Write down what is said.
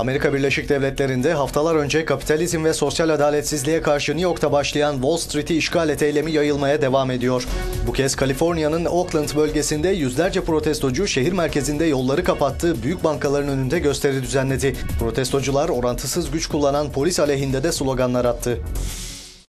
Amerika Birleşik Devletleri'nde haftalar önce kapitalizm ve sosyal adaletsizliğe karşı New York'ta başlayan Wall Street'i işgal et eylemi yayılmaya devam ediyor. Bu kez Kaliforniya'nın Oakland bölgesinde yüzlerce protestocu şehir merkezinde yolları kapattığı büyük bankaların önünde gösteri düzenledi. Protestocular orantısız güç kullanan polis aleyhinde de sloganlar attı.